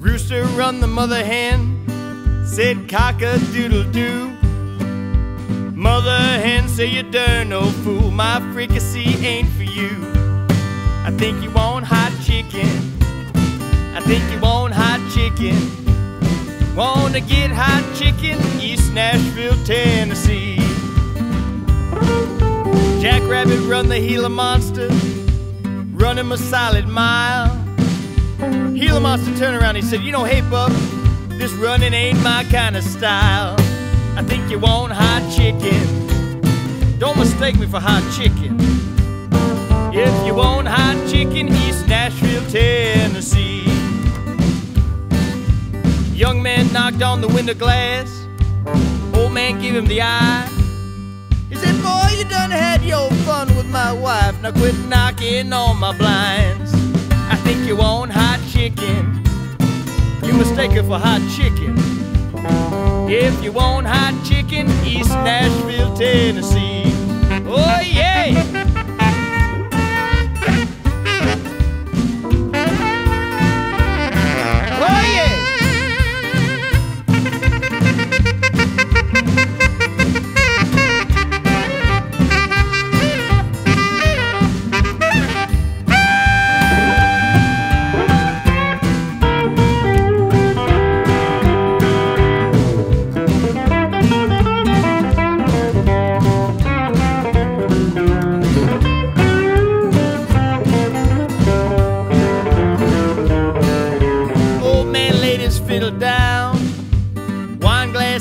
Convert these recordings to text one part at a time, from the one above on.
run the mother hen said cock a doodle doo. Mother hen say you darn no fool, my fricassee ain't for you. I think you want hot chicken. I think you want hot chicken. Wanna get hot chicken, East Nashville, Tennessee. Jackrabbit run the Gila monster, run him a solid mile. Gila monster turned around, he said, You know, hey, bub, this running ain't my kind of style. I think you want hot chicken. Don't mistake me for hot chicken. If you want hot chicken, East Nashville, Tennessee. Young man knocked on the window glass. Old man gave him the eye. He said, Boy, you done had your fun with my wife. Now quit knocking on my blinds. Chicken. You mistake her for hot chicken. If you want hot chicken, East Nashville, Tennessee. Oh, yeah!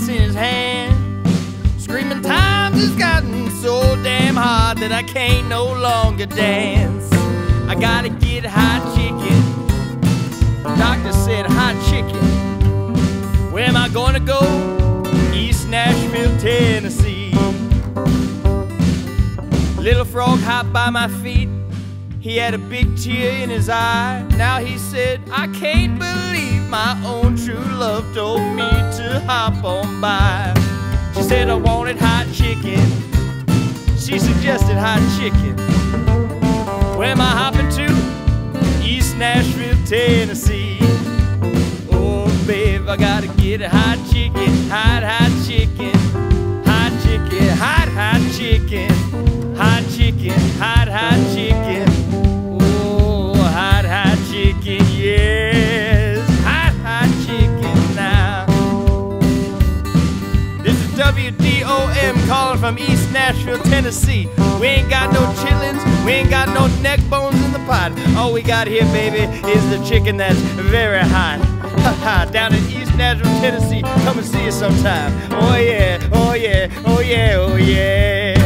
In his hand, screaming, Times has gotten so damn hard that I can't no longer dance. I gotta get hot chicken. Doctor said hot chicken. Where am I gonna go? East Nashville, Tennessee. Little frog hopped by my feet. He had a big tear in his eye. Now he said, I can't believe my own true love told me to hop on by. She said, I wanted hot chicken. She suggested hot chicken. Where am I hopping to? East Nashville, Tennessee. Oh, babe, I gotta get a hot chicken, hot, hot chicken, WDOM calling from East Nashville, Tennessee. We ain't got no chitlins, we ain't got no neck bones in the pot. All we got here, baby, is the chicken that's very hot. Down in East Nashville, Tennessee. Come and see us sometime. Oh yeah, oh yeah, oh yeah, oh yeah.